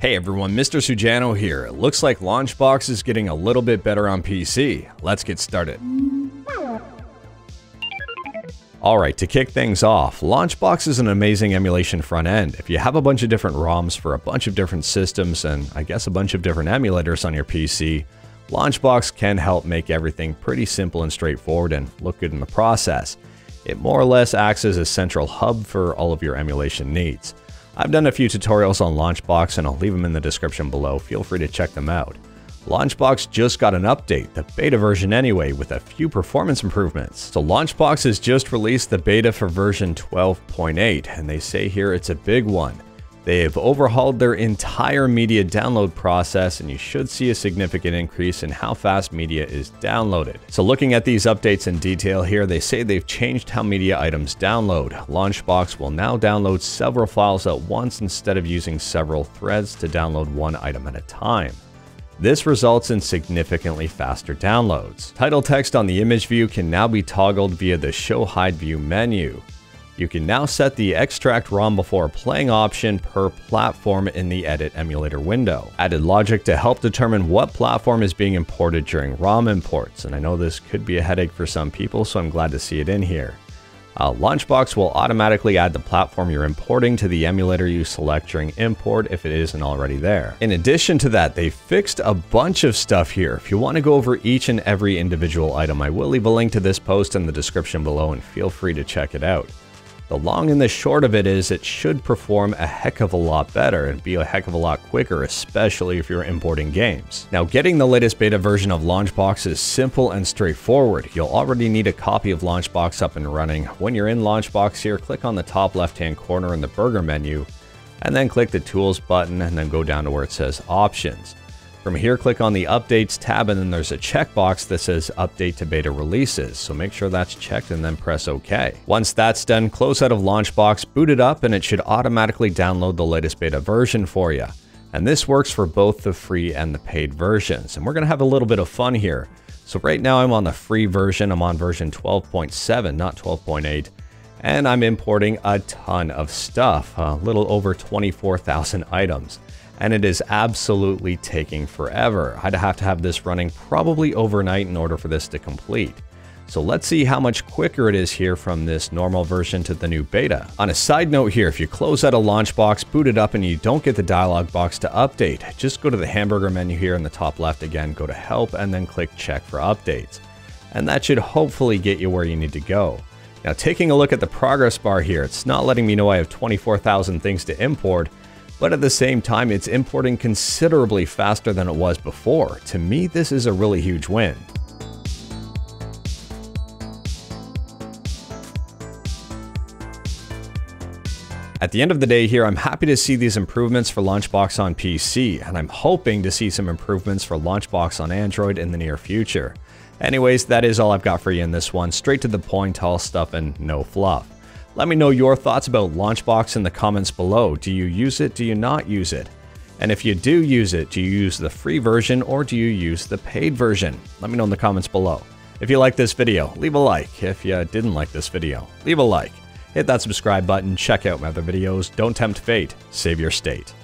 Hey everyone, Mr. Sujano here. It looks like Launchbox is getting a little bit better on PC. Let's get started. Alright, to kick things off, Launchbox is an amazing emulation front end. If you have a bunch of different ROMs for a bunch of different systems and I guess a bunch of different emulators on your PC, Launchbox can help make everything pretty simple and straightforward and look good in the process. It more or less acts as a central hub for all of your emulation needs. I've done a few tutorials on Launchbox and I'll leave them in the description below, feel free to check them out. Launchbox just got an update, the beta version anyway, with a few performance improvements. So Launchbox has just released the beta for version 12.8, and they say here it's a big one. They have overhauled their entire media download process and you should see a significant increase in how fast media is downloaded. So looking at these updates in detail here, they say they've changed how media items download. Launchbox will now download several files at once instead of using several threads to download one item at a time. This results in significantly faster downloads. Title text on the image view can now be toggled via the Show Hide View menu. You can now set the extract ROM before playing option per platform in the edit emulator window. Added logic to help determine what platform is being imported during ROM imports, and I know this could be a headache for some people, so I'm glad to see it in here. Uh, Launchbox will automatically add the platform you're importing to the emulator you select during import if it isn't already there. In addition to that, they fixed a bunch of stuff here. If you want to go over each and every individual item, I will leave a link to this post in the description below and feel free to check it out. The long and the short of it is it should perform a heck of a lot better and be a heck of a lot quicker, especially if you're importing games. Now, getting the latest beta version of Launchbox is simple and straightforward. You'll already need a copy of Launchbox up and running. When you're in Launchbox here, click on the top left-hand corner in the burger menu, and then click the Tools button and then go down to where it says Options. From here, click on the Updates tab and then there's a checkbox that says Update to Beta Releases, so make sure that's checked and then press OK. Once that's done, close out of Launchbox, boot it up, and it should automatically download the latest beta version for you. And this works for both the free and the paid versions. And we're going to have a little bit of fun here. So right now I'm on the free version. I'm on version 12.7, not 12.8. And I'm importing a ton of stuff, a little over 24,000 items and it is absolutely taking forever. I'd have to have this running probably overnight in order for this to complete. So let's see how much quicker it is here from this normal version to the new beta. On a side note here, if you close out a Launchbox, boot it up and you don't get the dialog box to update, just go to the hamburger menu here in the top left again, go to help and then click check for updates. And that should hopefully get you where you need to go. Now taking a look at the progress bar here, it's not letting me know I have 24,000 things to import, but at the same time, it's importing considerably faster than it was before. To me, this is a really huge win. At the end of the day here, I'm happy to see these improvements for Launchbox on PC, and I'm hoping to see some improvements for Launchbox on Android in the near future. Anyways, that is all I've got for you in this one. Straight to the point, all stuff and no fluff. Let me know your thoughts about Launchbox in the comments below. Do you use it? Do you not use it? And if you do use it, do you use the free version or do you use the paid version? Let me know in the comments below. If you like this video, leave a like. If you didn't like this video, leave a like. Hit that subscribe button, check out my other videos, don't tempt fate, save your state.